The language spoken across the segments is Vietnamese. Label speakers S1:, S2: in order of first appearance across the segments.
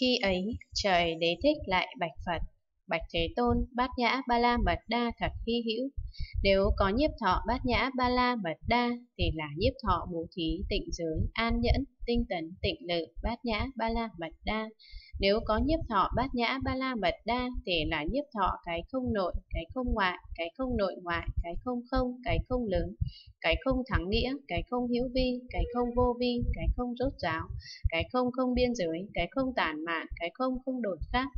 S1: Khi ấy, trời đế thích lại bạch Phật, bạch Thế Tôn, bát nhã ba la mật đa thật hy hữu. Nếu có nhiếp thọ bát nhã ba la mật đa, thì là nhiếp thọ bố thí tịnh giới, an nhẫn, tinh tấn, tịnh lự, bát nhã ba la mật đa. Nếu có nhiếp thọ bát nhã ba la mật đa thì là nhiếp thọ cái không nội, cái không ngoại, cái không nội ngoại, cái không không, cái không lớn, cái không thắng nghĩa, cái không hữu vi, cái không vô vi, cái không rốt ráo, cái không không biên giới, cái không tản mạn, cái không không đột khác,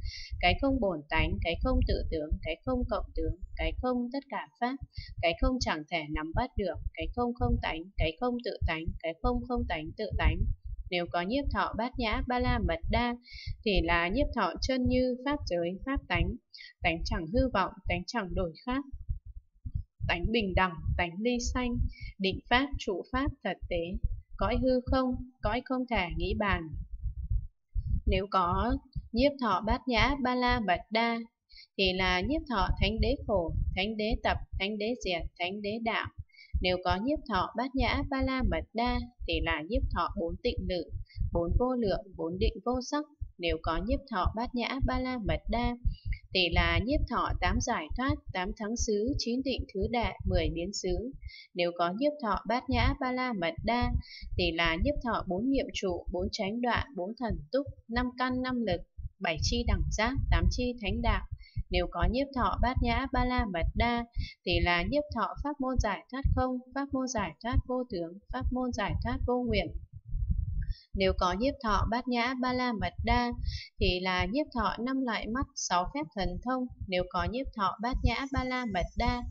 S1: cái không bổn tánh, cái không tự tưởng cái không cộng tướng, cái không tất cả pháp, cái không chẳng thể nắm bắt được, cái không không tánh, cái không tự tánh, cái không không tánh tự tánh. Nếu có nhiếp thọ bát nhã ba la mật đa thì là nhiếp thọ chân như pháp giới, pháp tánh, tánh chẳng hư vọng, tánh chẳng đổi khác, tánh bình đẳng, tánh ly sanh, định pháp, trụ pháp, thật tế, cõi hư không, cõi không thể nghĩ bàn. Nếu có nhiếp thọ bát nhã ba la mật đa thì là nhiếp thọ thánh đế khổ, thánh đế tập, thánh đế diệt, thánh đế đạo. Nếu có nhiếp thọ bát nhã ba la mật đa thì là nhiếp thọ bốn tịnh lự, bốn vô lượng, bốn định vô sắc. Nếu có nhiếp thọ bát nhã ba la mật đa thì là nhiếp thọ tám giải thoát, tám thắng xứ, chín định thứ đệ, mười biến xứ. Nếu có nhiếp thọ bát nhã ba la mật đa thì là nhiếp thọ bốn niệm trụ, bốn tránh đoạn, bốn thần túc, năm căn năm lực, bảy chi đẳng giác, tám chi thánh đạo. Nếu có nhiếp thọ bát nhã ba la mật đa thì là nhiếp thọ pháp môn giải thoát không, pháp môn giải thoát vô tướng, pháp môn giải thoát vô nguyện. Nếu có nhiếp thọ bát nhã ba la mật đa thì là nhiếp thọ năm loại mắt, sáu phép thần thông. Nếu có nhiếp thọ bát nhã ba la mật đa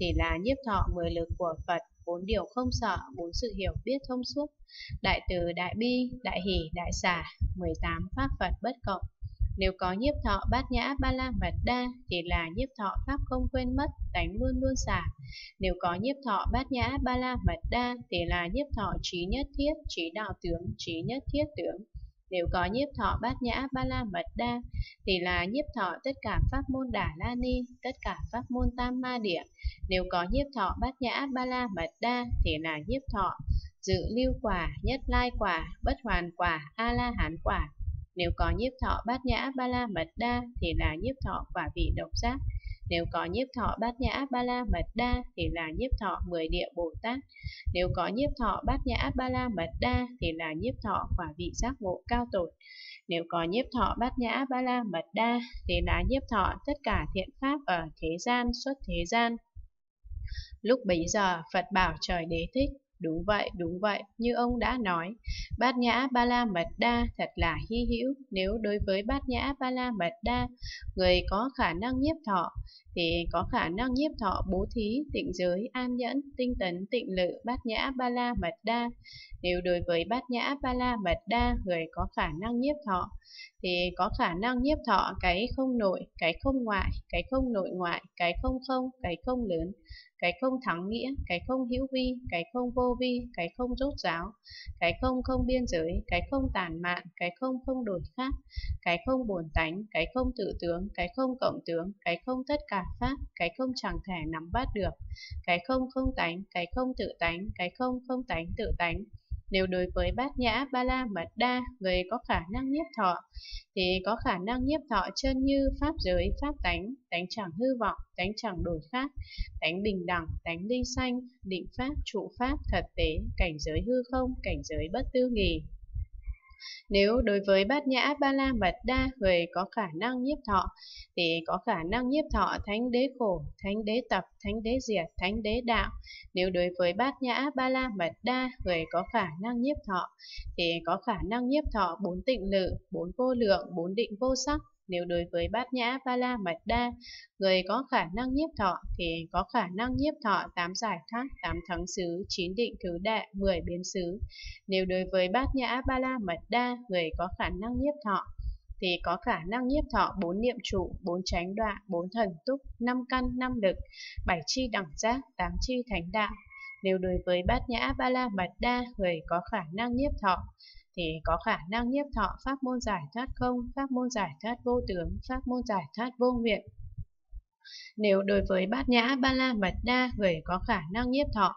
S1: thì là nhiếp thọ mười lực của Phật, bốn điều không sợ, bốn sự hiểu biết thông suốt. Đại từ, đại bi, đại hỷ, đại xả, 18 pháp Phật bất cộng. Nếu có nhiếp thọ bát nhã ba la mật đa thì là nhiếp thọ pháp không quên mất, tánh luôn luôn xả. Nếu có nhiếp thọ bát nhã ba la mật đa thì là nhiếp thọ trí nhất thiết, trí đạo tướng, trí nhất thiết tướng. Nếu có nhiếp thọ bát nhã ba la mật đa thì là nhiếp thọ tất cả pháp môn đà la ni, tất cả pháp môn tam ma địa. Nếu có nhiếp thọ bát nhã ba la mật đa thì là nhiếp thọ dự lưu quả, nhất lai quả, bất hoàn quả, a la hán quả, nếu có nhiếp thọ bát nhã ba la mật đa thì là nhiếp thọ quả vị độc giác. Nếu có nhiếp thọ bát nhã ba la mật đa thì là nhiếp thọ mười địa Bồ Tát. Nếu có nhiếp thọ bát nhã ba la mật đa thì là nhiếp thọ quả vị giác ngộ cao tột. Nếu có nhiếp thọ bát nhã ba la mật đa thì là nhiếp thọ tất cả thiện pháp ở thế gian xuất thế gian. Lúc bấy giờ Phật bảo trời đế thích Đúng vậy, đúng vậy, như ông đã nói, bát nhã ba la mật đa thật là hy hữu. Nếu đối với bát nhã ba la mật đa, người có khả năng nhiếp thọ, thì có khả năng nhiếp thọ bố thí, tịnh giới, an nhẫn, tinh tấn, tịnh lự, bát nhã ba la mật đa. Nếu đối với bát nhã ba la mật đa, người có khả năng nhiếp thọ, thì có khả năng nhiếp thọ cái không nội, cái không ngoại, cái không nội ngoại, cái không không, cái không lớn, cái không thắng nghĩa, cái không hữu vi, cái không vô vi, cái không rốt ráo, cái không không biên giới, cái không tàn mạn, cái không không đổi khác, cái không bổn tánh, cái không tự tướng, cái không cộng tướng, cái không tất cả pháp, cái không chẳng thể nắm bắt được, cái không không tánh, cái không tự tánh, cái không không tánh tự tánh, nếu đối với bát nhã ba la mật đa, người có khả năng nhiếp thọ, thì có khả năng nhiếp thọ chân như pháp giới, pháp tánh, tánh chẳng hư vọng, tánh chẳng đổi khác, tánh bình đẳng, tánh ly sanh, định pháp, trụ pháp, thật tế, cảnh giới hư không, cảnh giới bất tư nghì. Nếu đối với bát nhã ba la mật đa người có khả năng nhiếp thọ thì có khả năng nhiếp thọ thánh đế khổ, thánh đế tập, thánh đế diệt, thánh đế đạo. Nếu đối với bát nhã ba la mật đa người có khả năng nhiếp thọ thì có khả năng nhiếp thọ bốn tịnh lự, bốn vô lượng, bốn định vô sắc, nếu đối với bát nhã ba la mật đa, người có khả năng nhiếp thọ thì có khả năng nhiếp thọ tám giải thoát, tám thắng xứ, chín định thứ đệ, mười biến xứ. Nếu đối với bát nhã ba la mật đa, người có khả năng nhiếp thọ thì có khả năng nhiếp thọ bốn niệm trụ, bốn chánh đoạn, bốn thần túc, năm căn, năm lực, bảy chi đẳng giác, tám chi thánh đạo. Nếu đối với bát nhã ba la mật đa, người có khả năng nhiếp thọ thì có khả năng nhiếp thọ pháp môn giải thoát không, pháp môn giải thoát vô tướng, pháp môn giải thoát vô nguyện. Nếu đối với bát nhã ba la mật đa người có khả năng nhiếp thọ,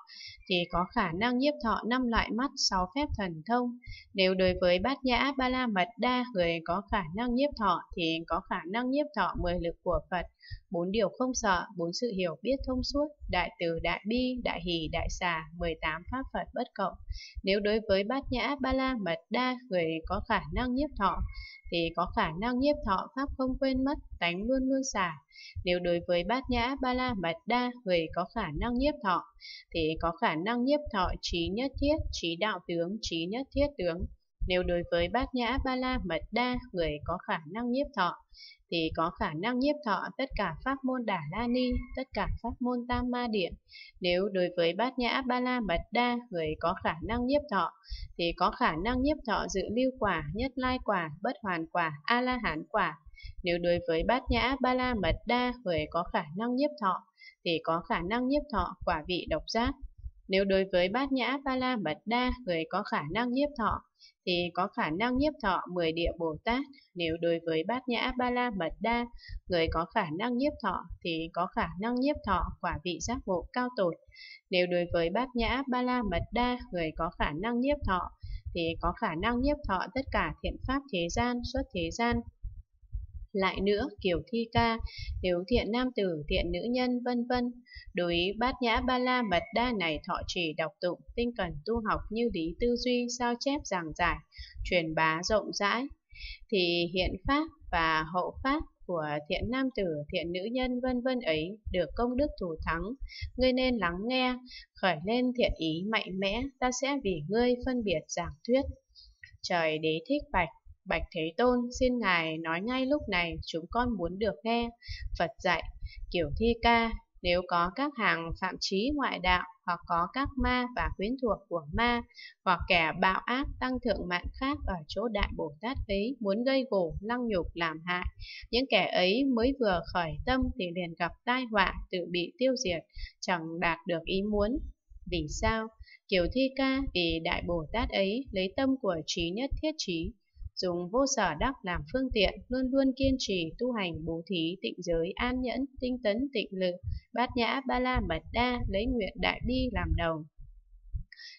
S1: thì có khả năng nhiếp thọ năm loại mắt sáu phép thần thông. Nếu đối với bát nhã ba la mật đa người có khả năng nhiếp thọ, thì có khả năng nhiếp thọ mười lực của Phật, bốn điều không sợ, bốn sự hiểu biết thông suốt, đại từ, đại bi, đại hỷ, đại xà, 18 pháp Phật bất cộng. Nếu đối với bát nhã ba la mật đa người có khả năng nhiếp thọ, thì có khả năng nhiếp thọ pháp không quên mất, tánh luôn luôn xả. Nếu đối với bát nhã ba la mật đa người có khả năng nhiếp thọ, thì có khả năng nhiếp thọ trí nhất thiết, trí đạo tướng, trí nhất thiết tướng. Nếu đối với bát nhã ba la mật đa người có khả năng nhiếp thọ, thì có khả năng nhiếp thọ tất cả pháp môn Đà La Ni, tất cả pháp môn Tam Ma Điện. Nếu đối với bát nhã ba la mật đa người có khả năng nhiếp thọ, thì có khả năng nhiếp thọ dự lưu quả, nhất lai quả, bất hoàn quả, a la hán quả. Nếu đối với bát nhã ba la mật đa người có khả năng nhiếp thọ, thì có khả năng nhiếp thọ quả vị độc giác. Nếu đối với bát nhã ba la mật đa người có khả năng nhiếp thọ, thì có khả năng nhiếp thọ 10 địa Bồ Tát. Nếu đối với bát nhã ba la mật đa, người có khả năng nhiếp thọ thì có khả năng nhiếp thọ quả vị giác ngộ cao tột. Nếu đối với bát nhã ba la mật đa, người có khả năng nhiếp thọ thì có khả năng nhiếp thọ tất cả thiện pháp thế gian, xuất thế gian, lại nữa, kiểu thi ca, nếu thiện nam tử, thiện nữ nhân, vân vân. Đối bát nhã ba la mật đa này thọ trì đọc tụng, tinh cần tu học như lý tư duy, sao chép giảng giải, truyền bá rộng rãi, thì hiện pháp và hậu pháp của thiện nam tử, thiện nữ nhân vân vân ấy được công đức thủ thắng. Ngươi nên lắng nghe, khởi lên thiện ý mạnh mẽ, ta sẽ vì ngươi phân biệt giảng thuyết. Trời đế thích bạch, Bạch Thế Tôn xin Ngài nói ngay lúc này chúng con muốn được nghe. Phật dạy, kiểu thi ca, nếu có các hàng phạm trí ngoại đạo hoặc có các ma và quyến thuộc của ma hoặc kẻ bạo ác tăng thượng mạng khác ở chỗ Đại Bồ Tát ấy muốn gây gổ, lăng nhục, làm hại. Những kẻ ấy mới vừa khởi tâm thì liền gặp tai họa, tự bị tiêu diệt, chẳng đạt được ý muốn. Vì sao? Kiểu thi ca vì Đại Bồ Tát ấy lấy tâm của trí nhất thiết trí dùng vô sở đắc làm phương tiện, luôn luôn kiên trì tu hành bố thí tịnh giới an nhẫn, tinh tấn tịnh lực, bát nhã ba la mật đa, lấy nguyện đại bi làm đầu.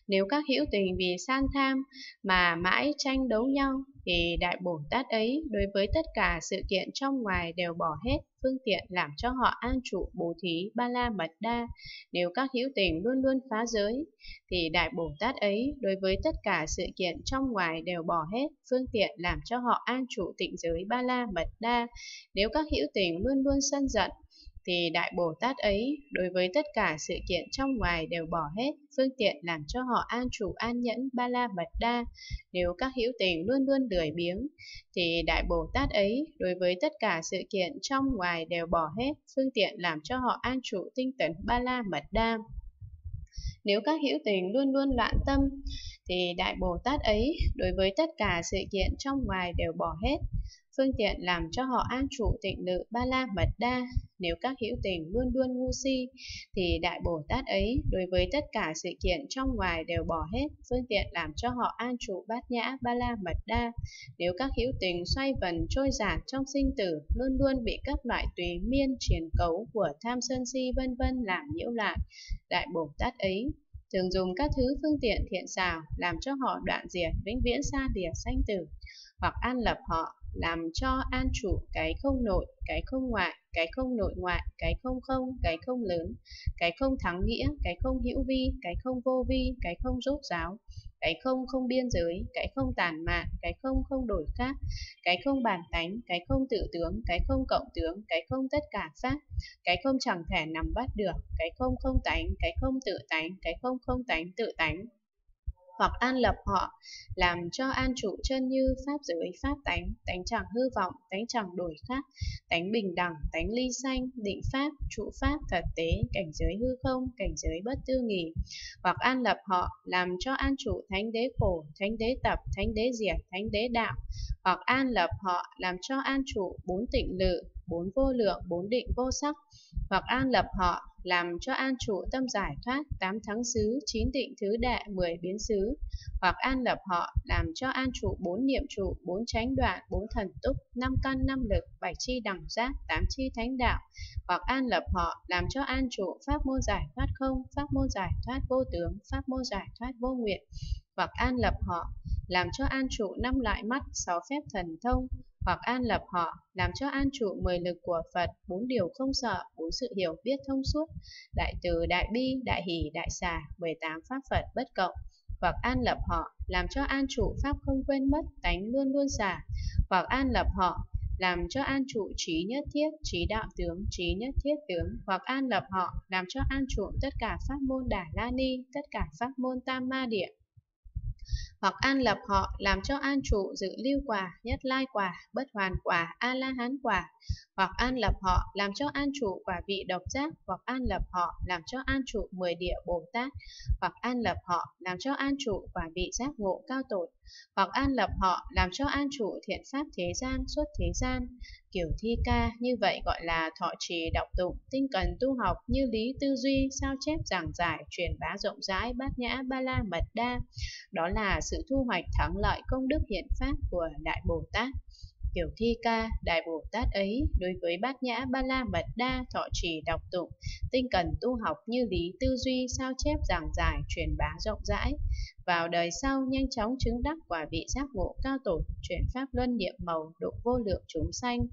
S1: Nếu các hữu tình vì san tham mà mãi tranh đấu nhau, thì Đại Bồ Tát ấy đối với tất cả sự kiện trong ngoài đều bỏ hết phương tiện làm cho họ an trụ bố thí ba la mật đa. Nếu các hữu tình luôn luôn phá giới, thì Đại Bồ Tát ấy đối với tất cả sự kiện trong ngoài đều bỏ hết phương tiện làm cho họ an trụ tịnh giới ba la mật đa. Nếu các hữu tình luôn luôn sân giận, thì Đại Bồ Tát ấy đối với tất cả sự kiện trong ngoài đều bỏ hết phương tiện làm cho họ an trụ an nhẫn ba la mật đa. Nếu các hữu tình luôn luôn lười biếng, thì Đại Bồ Tát ấy đối với tất cả sự kiện trong ngoài đều bỏ hết phương tiện làm cho họ an trụ tinh tấn ba la mật đa. Nếu các hữu tình luôn luôn loạn tâm, thì Đại Bồ Tát ấy đối với tất cả sự kiện trong ngoài đều bỏ hết phương tiện làm cho họ an trụ tịnh lự ba la mật đa. Nếu các hữu tình luôn luôn ngu si, thì Đại Bồ Tát ấy đối với tất cả sự kiện trong ngoài đều bỏ hết, phương tiện làm cho họ an trụ bát nhã ba la mật đa. Nếu các hữu tình xoay vần trôi giạt trong sinh tử, luôn luôn bị các loại tùy miên triền cấu của tham sân si vân vân làm nhiễu loạn, Đại Bồ Tát ấy thường dùng các thứ phương tiện thiện xảo làm cho họ đoạn diệt vĩnh viễn xa lìa sanh tử hoặc an lập họ làm cho an trụ cái không nội, cái không ngoại, cái không nội ngoại, cái không không, cái không lớn, cái không thắng nghĩa, cái không hữu vi, cái không vô vi, cái không rốt giáo, cái không không biên giới, cái không tàn mạn, cái không không đổi khác, cái không bản tánh, cái không tự tướng, cái không cộng tướng, cái không tất cả pháp, cái không chẳng thể nắm bắt được, cái không không tánh, cái không tự tánh, cái không không tánh tự tánh, hoặc an lập họ, làm cho an trụ chân như pháp giới pháp tánh, tánh chẳng hư vọng, tánh chẳng đổi khác, tánh bình đẳng, tánh ly sanh, định pháp, trụ pháp, thật tế, cảnh giới hư không, cảnh giới bất tư nghỉ, hoặc an lập họ, làm cho an trụ thánh đế khổ, thánh đế tập, thánh đế diệt, thánh đế đạo, hoặc an lập họ, làm cho an trụ bốn tịnh lự, bốn vô lượng, bốn định vô sắc, hoặc an lập họ, làm cho an trụ tâm giải thoát, tám thắng xứ, chín định thứ đệ, mười biến xứ, hoặc an lập họ, làm cho an trụ bốn niệm trụ, bốn chánh đoạn, bốn thần túc, năm căn năm lực, bảy chi đẳng giác, tám chi thánh đạo, hoặc an lập họ, làm cho an trụ pháp môn giải thoát không, pháp môn giải thoát vô tướng, pháp môn giải thoát vô nguyện, hoặc an lập họ, làm cho an trụ năm loại mắt, sáu phép thần thông, hoặc an lập họ, làm cho an trụ mười lực của Phật, bốn điều không sợ, bốn sự hiểu biết thông suốt, đại từ, đại bi, đại hỷ, đại xà, 18 pháp Phật bất cộng, hoặc an lập họ, làm cho an trụ pháp không quên mất, tánh luôn luôn xả, hoặc an lập họ, làm cho an trụ trí nhất thiết, trí đạo tướng, trí nhất thiết tướng, hoặc an lập họ, làm cho an trụ tất cả pháp môn Đà La Ni, tất cả pháp môn Tam Ma Địa, hoặc an lập họ làm cho an trụ dự lưu quả, nhất lai quả, bất hoàn quả, a la hán quả, hoặc an lập họ làm cho an trụ quả vị độc giác, hoặc an lập họ làm cho an trụ mười địa Bồ Tát, hoặc an lập họ làm cho an trụ quả vị giác ngộ cao tổ hoặc an lập họ làm cho an trụ thiện pháp thế gian suốt thế gian, kiểu thi ca như vậy gọi là thọ trì đọc tụng, tinh cần tu học như lý tư duy, sao chép giảng giải, truyền bá rộng rãi, bát nhã, ba la, mật đa. Đó là sự thu hoạch thắng lợi công đức hiện pháp của Đại Bồ Tát. Kiểu thi ca, Đại Bồ Tát ấy, đối với bát nhã ba la mật đa, thọ trì đọc tụng, tinh cần tu học như lý tư duy, sao chép giảng giải, truyền bá rộng rãi. Vào đời sau, nhanh chóng chứng đắc quả vị giác ngộ cao tổ, chuyển pháp luân niệm màu, độ vô lượng chúng sanh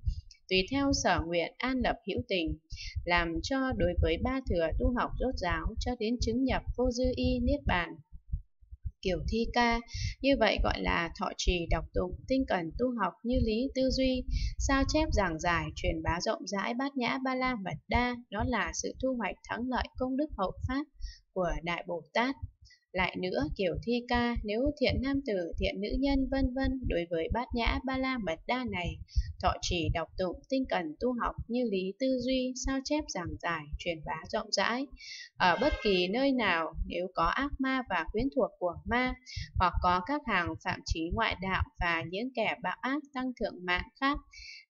S1: tùy theo sở nguyện an lập hữu tình, làm cho đối với ba thừa tu học rốt ráo cho đến chứng nhập vô dư y niết bàn kiểu thi ca, như vậy gọi là thọ trì đọc tụng, tinh cần tu học như lý tư duy, sao chép giảng giải, truyền bá rộng rãi bát nhã ba la mật đa, đó là sự thu hoạch thắng lợi công đức hậu pháp của Đại Bồ Tát. Lại nữa, kiểu thi ca, nếu thiện nam tử, thiện nữ nhân vân vân đối với bát nhã ba la mật đa này, thọ chỉ đọc tụng, tinh cần tu học như lý tư duy, sao chép giảng giải, truyền bá rộng rãi. Ở bất kỳ nơi nào, nếu có ác ma và quyến thuộc của ma, hoặc có các hàng phạm trí ngoại đạo và những kẻ bạo ác tăng thượng mạng khác,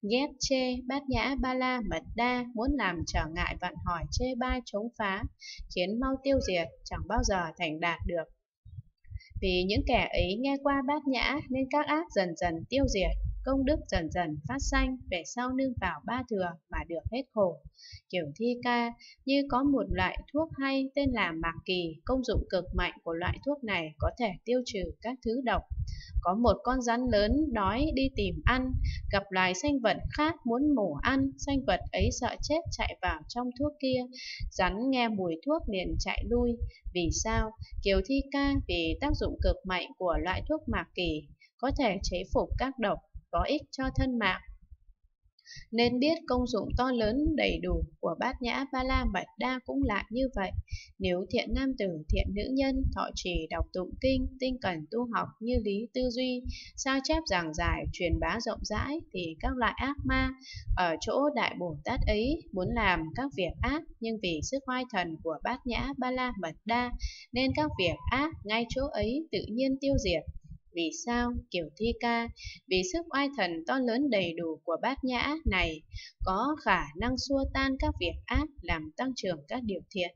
S1: ghét chê, bát nhã, ba la, mật đa, muốn làm trở ngại vận hỏi chê bai chống phá, khiến mau tiêu diệt, chẳng bao giờ thành đạt được. Vì những kẻ ấy nghe qua bát nhã nên các ác dần dần tiêu diệt, công đức dần dần phát sanh, về sau nương vào ba thừa mà được hết khổ. Kiểu thi ca như có một loại thuốc hay tên là mạc kỳ, công dụng cực mạnh của loại thuốc này có thể tiêu trừ các thứ độc. Có một con rắn lớn đói đi tìm ăn, gặp loài sinh vật khác muốn mổ ăn, sinh vật ấy sợ chết chạy vào trong thuốc kia. Rắn nghe mùi thuốc liền chạy lui. Vì sao? Kiều Thi Ca vì tác dụng cực mạnh của loại thuốc mạc kỳ có thể chế phục các độc, có ích cho thân mạng nên biết công dụng to lớn đầy đủ của bát nhã ba la mật đa cũng lại như vậy. Nếu thiện nam tử, thiện nữ nhân thọ trì đọc tụng kinh, tinh cần tu học như lý tư duy, sao chép giảng giải, truyền bá rộng rãi thì các loại ác ma ở chỗ đại bồ tát ấy muốn làm các việc ác nhưng vì sức hoai thần của bát nhã ba la mật đa nên các việc ác ngay chỗ ấy tự nhiên tiêu diệt vì sao? Kiểu thi ca, vì sức oai thần to lớn đầy đủ của bát nhã này có khả năng xua tan các việc ác làm tăng trưởng các điều thiện.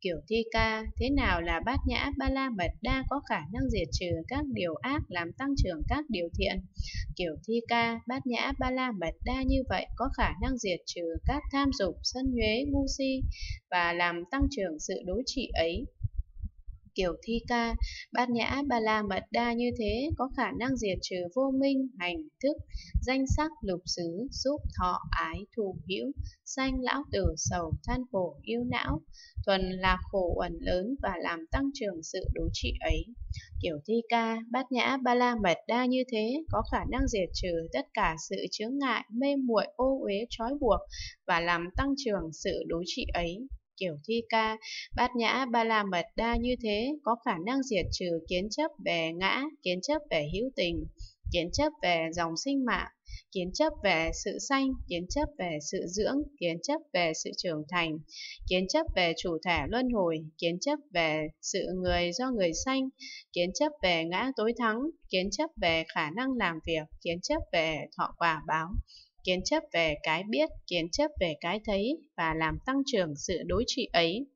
S1: Kiểu thi ca, thế nào là bát nhã ba la mật đa có khả năng diệt trừ các điều ác làm tăng trưởng các điều thiện? Kiểu thi ca, bát nhã ba la mật đa như vậy có khả năng diệt trừ các tham dục, sân nhuế, ngu si và làm tăng trưởng sự đối trị ấy kiểu thi ca, bát nhã ba la mật đa như thế có khả năng diệt trừ vô minh, hành, thức, danh sắc, lục xứ, xúc, thọ, ái, thù, hữu, sanh, lão tử, sầu, than khổ, yêu não, thuần là khổ uẩn lớn và làm tăng trưởng sự đối trị ấy. Kiểu thi ca, bát nhã ba la mật đa như thế có khả năng diệt trừ tất cả sự chướng ngại, mê muội, ô uế, trói buộc và làm tăng trưởng sự đối trị ấy kiểu thi ca, bát nhã ba la mật đa như thế có khả năng diệt trừ kiến chấp về ngã, kiến chấp về hữu tình, kiến chấp về dòng sinh mạng, kiến chấp về sự sanh, kiến chấp về sự dưỡng, kiến chấp về sự trưởng thành, kiến chấp về chủ thể luân hồi, kiến chấp về sự người do người sanh, kiến chấp về ngã tối thắng, kiến chấp về khả năng làm việc, kiến chấp về thọ quả báo, kiến chấp về cái biết, kiến chấp về cái thấy và làm tăng trưởng sự đối trị ấy.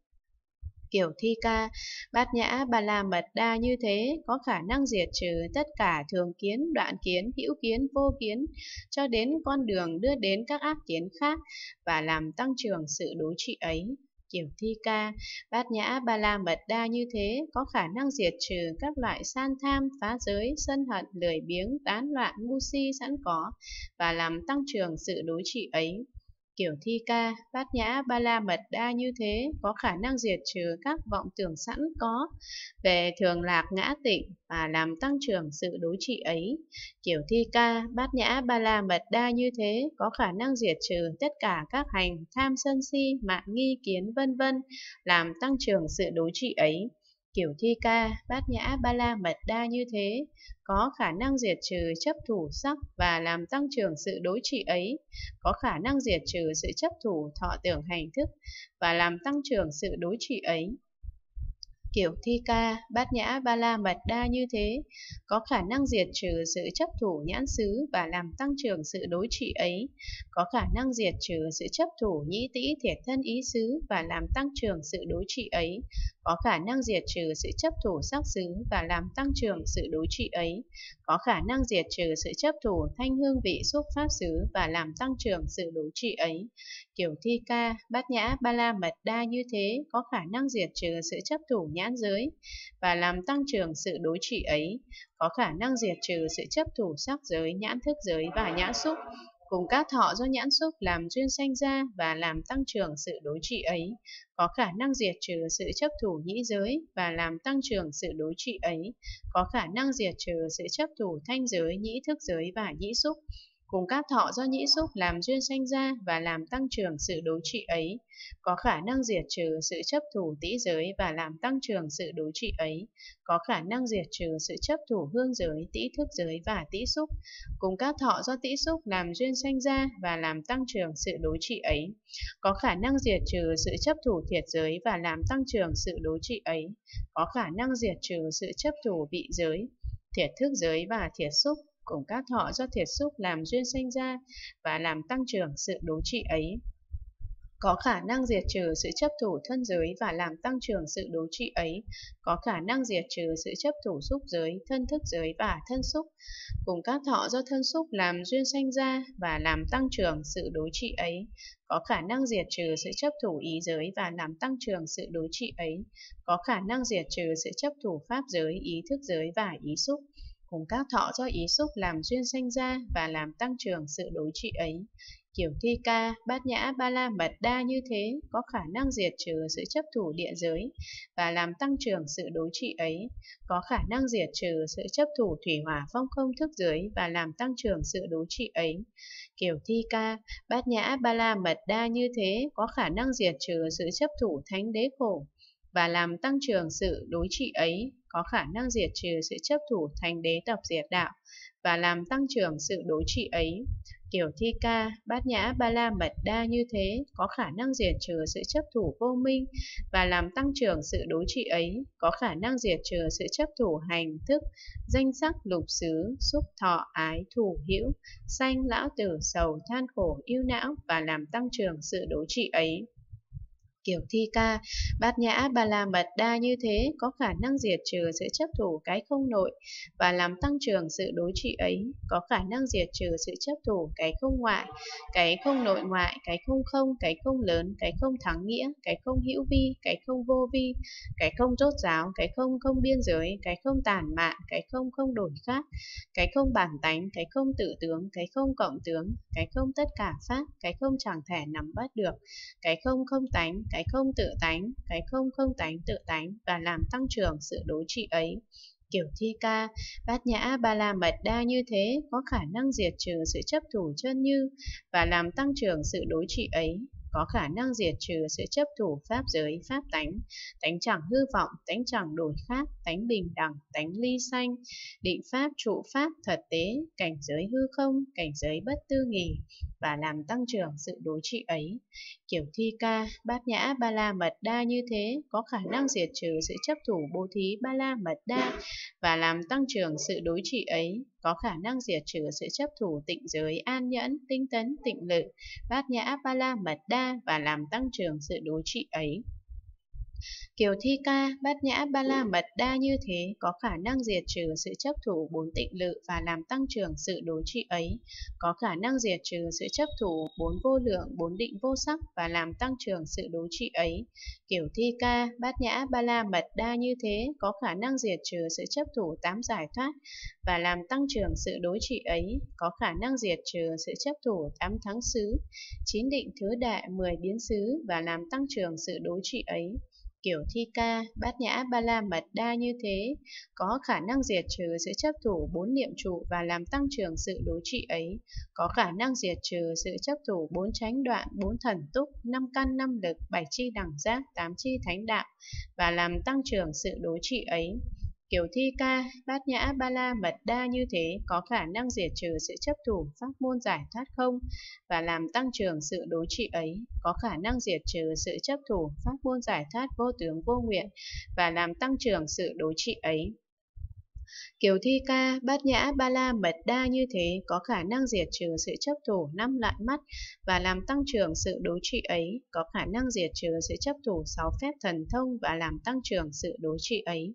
S1: Kiểu thi ca, bát nhã ba la mật đa như thế có khả năng diệt trừ tất cả thường kiến, đoạn kiến, hữu kiến, vô kiến, cho đến con đường đưa đến các ác kiến khác và làm tăng trưởng sự đối trị ấy kiểu thi ca, bát nhã ba la mật đa như thế có khả năng diệt trừ các loại san tham, phá giới, sân hận, lười biếng, tán loạn, ngu si sẵn có và làm tăng trưởng sự đối trị ấy. Kiểu thi ca, bát nhã, ba la mật đa như thế có khả năng diệt trừ các vọng tưởng sẵn có về thường lạc ngã tịnh và làm tăng trưởng sự đối trị ấy. Kiểu thi ca, bát nhã, ba la mật đa như thế có khả năng diệt trừ tất cả các hành tham sân si, mạng nghi kiến vân vân làm tăng trưởng sự đối trị ấy. Kiểu thi ca, bát nhã, ba la mật đa như thế có khả năng diệt trừ chấp thủ sắc và làm tăng trưởng sự đối trị ấy, có khả năng diệt trừ sự chấp thủ thọ tưởng hành thức và làm tăng trưởng sự đối trị ấy. Kiểu thi ca, bát nhã, ba la mật đa như thế, có khả năng diệt trừ sự chấp thủ nhãn xứ và làm tăng trưởng sự đối trị ấy, có khả năng diệt trừ sự chấp thủ nhĩ tĩ thiệt thân ý xứ và làm tăng trưởng sự đối trị ấy, có khả năng diệt trừ sự chấp thủ sắc xứ và làm tăng trưởng sự đối trị ấy, có khả năng diệt trừ sự chấp thủ thanh hương vị xúc pháp xứ và làm tăng trưởng sự đối trị ấy. Kiểu thi ca, bát nhã, ba la mật đa như thế có khả năng diệt trừ sự chấp thủ nhãn giới và làm tăng trưởng sự đối trị ấy, có khả năng diệt trừ sự chấp thủ sắc giới, nhãn thức giới và nhãn xúc, cùng các thọ do nhãn xúc làm duyên sanh ra và làm tăng trưởng sự đối trị ấy, có khả năng diệt trừ sự chấp thủ nhĩ giới và làm tăng trưởng sự đối trị ấy, có khả năng diệt trừ sự chấp thủ thanh giới, nhĩ thức giới và nhĩ xúc, cùng các thọ do nhĩ xúc làm duyên sanh ra và làm tăng trưởng sự đối trị ấy, có khả năng diệt trừ sự chấp thủ tĩ giới và làm tăng trưởng sự đối trị ấy, có khả năng diệt trừ sự chấp thủ hương giới, tĩ thức giới và tĩ xúc, cùng các thọ do tĩ xúc làm duyên sanh ra và làm tăng trưởng sự đối trị ấy, có khả năng diệt trừ sự chấp thủ thiệt giới và làm tăng trưởng sự đối trị ấy, có khả năng diệt trừ sự chấp thủ vị giới, thiệt thức giới và thiệt xúc, cùng các thọ do thiệt xúc làm duyên sanh ra và làm tăng trưởng sự đối trị ấy. Có khả năng diệt trừ sự chấp thủ thân giới và làm tăng trưởng sự đối trị ấy, có khả năng diệt trừ sự chấp thủ xúc giới, thân thức giới và thân xúc, cùng các thọ do thân xúc làm duyên sanh ra và làm tăng trưởng sự đối trị ấy, có khả năng diệt trừ sự chấp thủ ý giới và làm tăng trưởng sự đối trị ấy, có khả năng diệt trừ sự chấp thủ pháp giới, ý thức giới và ý xúc, cùng các thọ do ý xúc làm duyên sanh ra và làm tăng trưởng sự đối trị ấy. Kiểu thi ca, bát nhã, ba la mật đa như thế có khả năng diệt trừ sự chấp thủ địa giới và làm tăng trưởng sự đối trị ấy, có khả năng diệt trừ sự chấp thủ thủy hỏa phong không thức giới và làm tăng trưởng sự đối trị ấy. Kiểu thi ca, bát nhã, ba la mật đa như thế có khả năng diệt trừ sự chấp thủ thánh đế khổ và làm tăng trưởng sự đối trị ấy, có khả năng diệt trừ sự chấp thủ thành đế tập diệt đạo và làm tăng trưởng sự đối trị ấy. Kiểu thi ca, bát nhã, ba la mật đa như thế có khả năng diệt trừ sự chấp thủ vô minh và làm tăng trưởng sự đối trị ấy, có khả năng diệt trừ sự chấp thủ hành thức, danh sắc, lục xứ, xúc thọ, ái, thủ, hữu, sanh, lão tử, sầu, than khổ, yêu não và làm tăng trưởng sự đối trị ấy kiểu thi ca, bát nhã, ba la mật đa như thế có khả năng diệt trừ sự chấp thủ cái không nội và làm tăng trưởng sự đối trị ấy, có khả năng diệt trừ sự chấp thủ cái không ngoại, cái không nội ngoại, cái không không, cái không lớn, cái không thắng nghĩa, cái không hữu vi, cái không vô vi, cái không rốt giáo, cái không không biên giới, cái không tàn mạn, cái không không đổi khác, cái không bản tánh, cái không tự tướng, cái không cộng tướng, cái không tất cả pháp, cái không chẳng thể nắm bắt được, cái không không tánh, cái không tự tánh, cái không không tánh tự tánh và làm tăng trưởng sự đối trị ấy. Kiểu thi ca, bát nhã ba la mật đa như thế có khả năng diệt trừ sự chấp thủ chân như và làm tăng trưởng sự đối trị ấy có khả năng diệt trừ sự chấp thủ pháp giới, pháp tánh, tánh chẳng hư vọng, tánh chẳng đổi khác, tánh bình đẳng, tánh ly sanh, định pháp, trụ pháp, thật tế, cảnh giới hư không, cảnh giới bất tư nghỉ, và làm tăng trưởng sự đối trị ấy. Kiểu thi ca, bát nhã, ba la mật đa như thế có khả năng diệt trừ sự chấp thủ bố thí ba la mật đa và làm tăng trưởng sự đối trị ấy, có khả năng diệt trừ sự chấp thủ tịnh giới an nhẫn, tinh tấn, tịnh lự, bát nhã ba la mật đa và làm tăng trưởng sự đối trị ấy. Kiều Thi Ca, Bát Nhã Ba La Mật Đa như thế có khả năng diệt trừ sự chấp thủ bốn tịnh lự và làm tăng trưởng sự đối trị ấy, có khả năng diệt trừ sự chấp thủ bốn vô lượng, bốn định vô sắc và làm tăng trưởng sự đối trị ấy. Kiểu Thi Ca, Bát Nhã Ba La Mật Đa như thế có khả năng diệt trừ sự chấp thủ tám giải thoát và làm tăng trưởng sự đối trị ấy, có khả năng diệt trừ sự chấp thủ tám thắng xứ, chín định thứ đại, mười biến xứ và làm tăng trưởng sự đối trị ấy kiểu thi ca, bát nhã, ba la mật đa như thế, có khả năng diệt trừ sự chấp thủ bốn niệm trụ và làm tăng trưởng sự đối trị ấy, có khả năng diệt trừ sự chấp thủ bốn tránh đoạn, bốn thần túc, năm căn, năm lực, bảy chi đẳng giác, tám chi thánh đạo và làm tăng trưởng sự đối trị ấy. Kiểu thi ca, bát nhã, ba la, mật đa như thế có khả năng diệt trừ sự chấp thủ pháp môn giải thoát không và làm tăng trưởng sự đối trị ấy, có khả năng diệt trừ sự chấp thủ pháp môn giải thoát vô tướng vô nguyện và làm tăng trưởng sự đối trị ấy. Kiều thi ca, bát nhã, ba la, mật đa như thế có khả năng diệt trừ sự chấp thủ năm loại mắt và làm tăng trưởng sự đối trị ấy, có khả năng diệt trừ sự chấp thủ sáu phép thần thông và làm tăng trưởng sự đối trị ấy.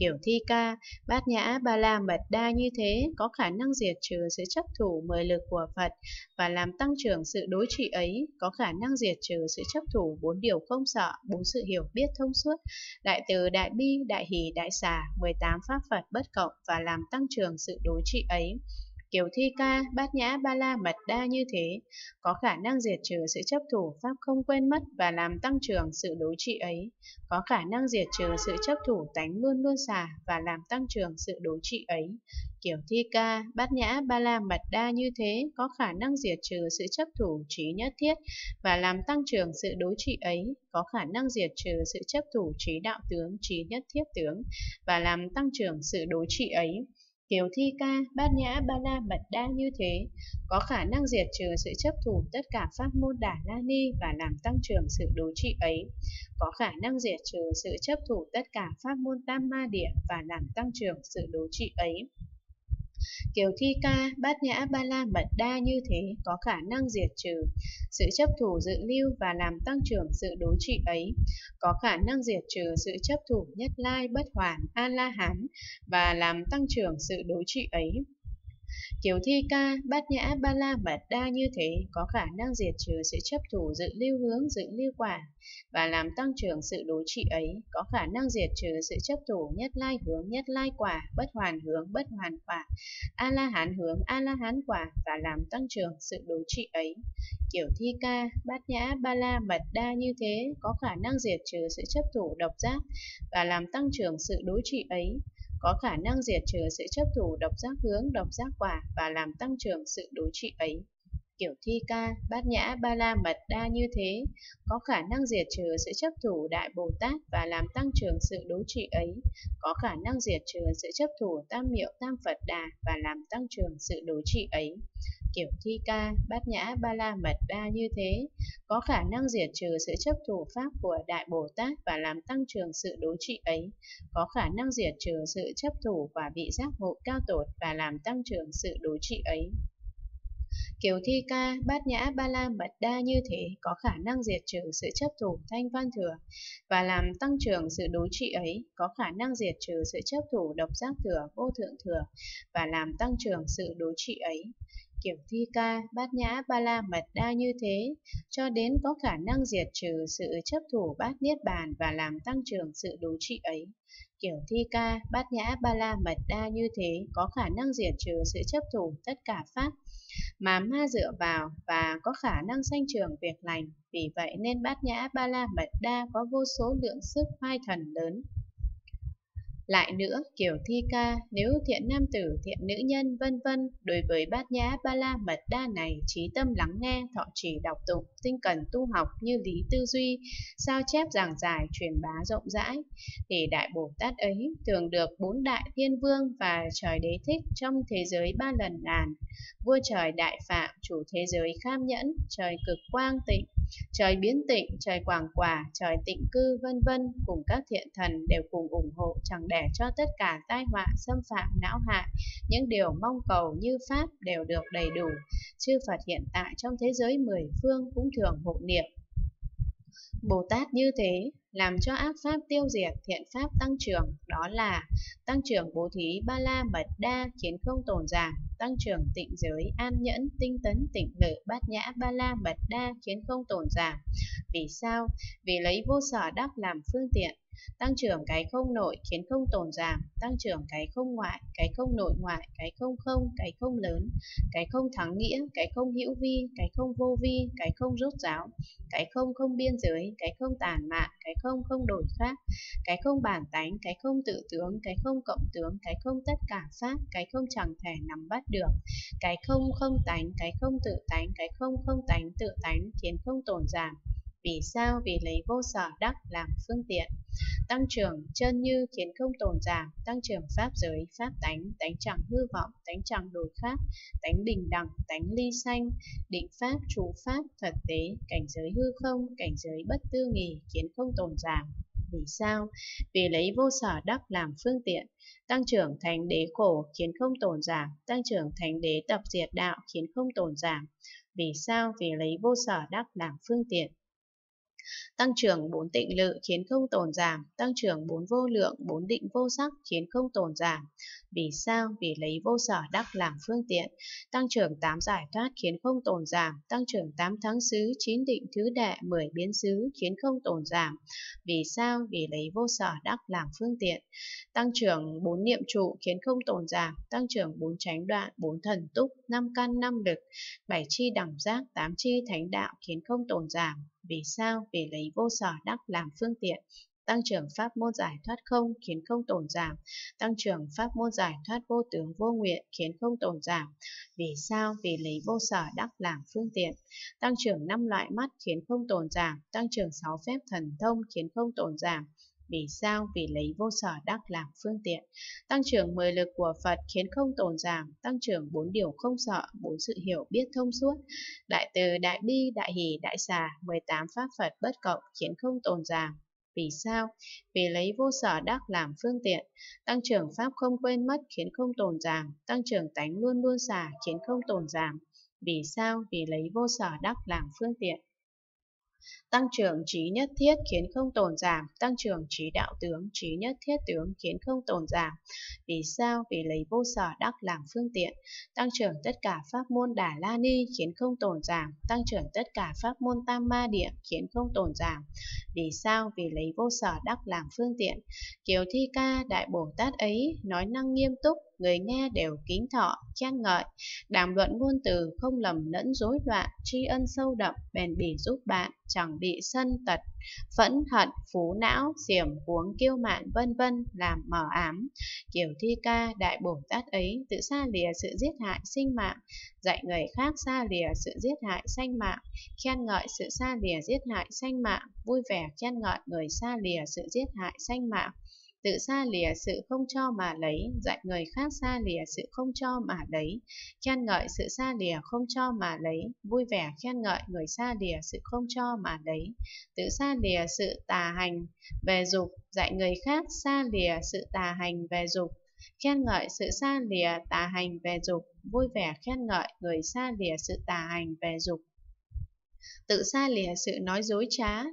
S1: Kiểu thi ca, bát nhã, ba la, mật đa như thế có khả năng diệt trừ sự chấp thủ mười lực của Phật và làm tăng trưởng sự đối trị ấy, có khả năng diệt trừ sự chấp thủ bốn điều không sợ, bốn sự hiểu biết thông suốt, đại từ, đại bi, đại hỷ, đại xả, 18 pháp Phật bất cộng và làm tăng trưởng sự đối trị ấy kiểu Thi Ca, Bát Nhã, Ba La, Mật Đa như thế, có khả năng diệt trừ sự chấp thủ pháp không quên mất và làm tăng trưởng sự đối trị ấy, có khả năng diệt trừ sự chấp thủ tánh luôn luôn xả và làm tăng trưởng sự đối trị ấy. Kiểu Thi Ca, Bát Nhã, Ba La, Mật Đa như thế, có khả năng diệt trừ sự chấp thủ trí nhất thiết và làm tăng trưởng sự đối trị ấy, có khả năng diệt trừ sự chấp thủ trí đạo tướng, trí nhất thiết tướng và làm tăng trưởng sự đối trị ấy. Kiều thi ca, bát nhã, ba la, mật đa như thế, có khả năng diệt trừ sự chấp thủ tất cả pháp môn đà la ni và làm tăng trưởng sự đối trị ấy, có khả năng diệt trừ sự chấp thủ tất cả pháp môn tam ma địa và làm tăng trưởng sự đối trị ấy. Kiều thi ca, bát nhã, ba la, mật đa như thế có khả năng diệt trừ sự chấp thủ dự lưu và làm tăng trưởng sự đối trị ấy, có khả năng diệt trừ sự chấp thủ nhất lai, bất hoàn, a-la-hán và làm tăng trưởng sự đối trị ấy kiểu thi ca, bát nhã, ba la, mật đa như thế có khả năng diệt trừ sự chấp thủ dự lưu hướng, dự lưu quả và làm tăng trưởng sự đối trị ấy, có khả năng diệt trừ sự chấp thủ nhất lai hướng, nhất lai quả, bất hoàn hướng, bất hoàn quả, a-la-hán hướng, a-la-hán quả và làm tăng trưởng sự đối trị ấy. Kiểu thi ca, bát nhã, ba la, mật đa như thế có khả năng diệt trừ sự chấp thủ độc giác và làm tăng trưởng sự đối trị ấy, có khả năng diệt trừ sự chấp thủ độc giác hướng, độc giác quả và làm tăng trưởng sự đối trị ấy. Kiểu thi ca, bát nhã, ba la mật đa như thế, có khả năng diệt trừ sự chấp thủ đại Bồ Tát và làm tăng trưởng sự đối trị ấy, có khả năng diệt trừ sự chấp thủ tam miệu tam Phật đà và làm tăng trưởng sự đối trị ấy kiểu thi ca, bát nhã, ba la mật đa như thế, có khả năng diệt trừ sự chấp thủ pháp của Đại Bồ Tát và làm tăng trưởng sự đối trị ấy, có khả năng diệt trừ sự chấp thủ và vị giác ngộ cao tột và làm tăng trưởng sự đối trị ấy kiểu thi ca, bát nhã, ba la mật đa như thế có khả năng diệt trừ sự chấp thủ thanh văn thừa và làm tăng trưởng sự đối trị ấy, có khả năng diệt trừ sự chấp thủ độc giác thừa, vô thượng thừa và làm tăng trưởng sự đối trị ấy kiểu thi ca, bát nhã, ba la mật đa như thế, cho đến có khả năng diệt trừ sự chấp thủ bát niết bàn và làm tăng trưởng sự đối trị ấy. Kiểu thi ca, bát nhã, ba la mật đa như thế, có khả năng diệt trừ sự chấp thủ tất cả pháp mà ma dựa vào và có khả năng sanh trường việc lành. Vì vậy nên bát nhã, ba la mật đa có vô số lượng sức hoai thần lớn. Lại nữa, kiểu thi ca, nếu thiện nam tử, thiện nữ nhân, vân vân, đối với bát nhã ba la mật đa này, trí tâm lắng nghe, thọ trì đọc tụng, tinh cần tu học như lý tư duy, sao chép giảng giải, truyền bá rộng rãi, thì Đại Bồ Tát ấy thường được bốn đại thiên vương và trời đế thích trong thế giới ba lần ngàn, vua trời đại phạm, chủ thế giới kham nhẫn, trời cực quang tịnh, trời biến tịnh, trời quảng quả, trời tịnh cư vân vân. Cùng các thiện thần đều cùng ủng hộ chẳng để cho tất cả tai họa xâm phạm não hại, những điều mong cầu như pháp đều được đầy đủ. Chư Phật hiện tại trong thế giới mười phương cũng thường hộ niệm. Bồ Tát như thế, làm cho ác pháp tiêu diệt, thiện pháp tăng trưởng, đó là tăng trưởng bố thí ba la mật đa khiến không tồn giảm, tăng trưởng tịnh giới, an nhẫn, tinh tấn, tịnh lự, bát nhã ba la mật đa khiến không tồn giảm. Vì sao? Vì lấy vô sở đắc làm phương tiện, tăng trưởng cái không nội khiến không tồn giảm, tăng trưởng cái không ngoại, cái không nội ngoại, cái không không, cái không lớn, cái không thắng nghĩa, cái không hữu vi, cái không vô vi, cái không rốt ráo, cái không không biên giới, cái không tàn mạn, cái không không đổi khác, cái không bản tánh, cái không tự tướng, cái không cộng tướng, cái không tất cả sát, cái không chẳng thể nắm bắt được, cái không không tánh, cái không tự tánh, cái không không tánh tự tánh khiến không tồn giảm. Vì sao? Vì lấy vô sở đắc làm phương tiện. Tăng trưởng chân như khiến không tồn giảm, tăng trưởng pháp giới, pháp tánh, tánh chẳng hư vọng, tánh chẳng đổi khác, tánh bình đẳng, tánh ly sanh, định pháp, trụ pháp, thật tế, cảnh giới hư không, cảnh giới bất tư nghỉ, khiến không tồn giảm. Vì sao? Vì lấy vô sở đắc làm phương tiện, tăng trưởng thành đế khổ khiến không tồn giảm, tăng trưởng thành đế tập diệt đạo khiến không tồn giảm. Vì sao? Vì lấy vô sở đắc làm phương tiện. Tăng trưởng bốn tịnh lự khiến không tồn giảm, tăng trưởng bốn vô lượng, bốn định vô sắc khiến không tồn giảm. Vì sao? Vì lấy vô sở đắc làm phương tiện. Tăng trưởng tám giải thoát khiến không tồn giảm, tăng trưởng tám thắng xứ, chín định thứ đệ, mười biến xứ khiến không tồn giảm. Vì sao? Vì lấy vô sở đắc làm phương tiện. Tăng trưởng bốn niệm trụ khiến không tồn giảm, tăng trưởng bốn tránh đoạn, bốn thần túc, năm căn, năm lực, bảy chi đẳng giác, tám chi thánh đạo khiến không tồn giảm. Vì sao? Vì lấy vô sở đắc làm phương tiện. Tăng trưởng pháp môn giải thoát không khiến không tổn giảm. Tăng trưởng pháp môn giải thoát vô tướng vô nguyện khiến không tổn giảm. Vì sao? Vì lấy vô sở đắc làm phương tiện. Tăng trưởng năm loại mắt khiến không tổn giảm. Tăng trưởng sáu phép thần thông khiến không tổn giảm. Vì sao? Vì lấy vô sở đắc làm phương tiện. Tăng trưởng mười lực của Phật khiến không tồn giảm, tăng trưởng bốn điều không sợ, bốn sự hiểu biết thông suốt. Đại từ, đại bi, đại hỷ, đại xà, 18 pháp Phật bất cộng khiến không tồn giảm. Vì sao? Vì lấy vô sở đắc làm phương tiện. Tăng trưởng pháp không quên mất khiến không tồn giảm, tăng trưởng tánh luôn luôn xả khiến không tồn giảm. Vì sao? Vì lấy vô sở đắc làm phương tiện. Tăng trưởng trí nhất thiết khiến không tồn giảm, tăng trưởng trí đạo tướng, trí nhất thiết tướng khiến không tồn giảm. Vì sao? Vì lấy vô sở đắc làm phương tiện. Tăng trưởng tất cả pháp môn Đà La Ni khiến không tồn giảm, tăng trưởng tất cả pháp môn Tam Ma Địa khiến không tồn giảm. Vì sao? Vì lấy vô sở đắc làm phương tiện. Kiều Thi Ca Đại Bồ Tát ấy nói năng nghiêm túc, người nghe đều kính thọ, khen ngợi, đàm luận ngôn từ không lầm lẫn rối loạn, tri ân sâu đậm, bền bỉ giúp bạn, chẳng bị sân tật, phẫn hận, phú não, xiểm cuống kiêu mạn vân vân làm mờ ám. Kiểu thi ca đại bổn Tát ấy tự xa lìa sự giết hại sinh mạng, dạy người khác xa lìa sự giết hại sanh mạng, khen ngợi sự xa lìa giết hại sanh mạng, vui vẻ khen ngợi người xa lìa sự giết hại sanh mạng tự xa lìa sự không cho mà lấy, dạy người khác xa lìa sự không cho mà lấy, khen ngợi sự xa lìa không cho mà lấy, vui vẻ khen ngợi người xa lìa sự không cho mà lấy, tự xa lìa sự tà hành về dục, dạy người khác xa lìa sự tà hành về dục, khen ngợi sự xa lìa tà hành về dục, vui vẻ khen ngợi người xa lìa sự tà hành về dục tự xa lìa sự nói dối trá,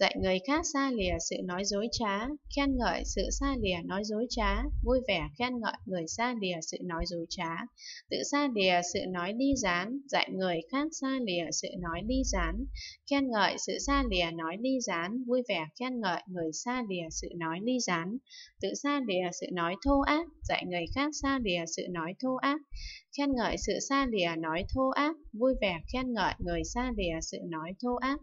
S1: dạy người khác xa lìa sự nói dối trá, khen ngợi sự xa lìa nói dối trá, vui vẻ khen ngợi người xa lìa sự nói dối trá, tự xa lìa sự nói đi gián, dạy người khác xa lìa sự nói đi gián, khen ngợi sự xa lìa nói đi gián, vui vẻ khen ngợi người xa lìa sự nói đi gián, tự xa lìa sự nói thô ác, dạy người khác xa lìa sự nói thô ác, khen ngợi sự xa lìa nói thô ác, vui vẻ khen ngợi người xa lìa sự nói thô ác,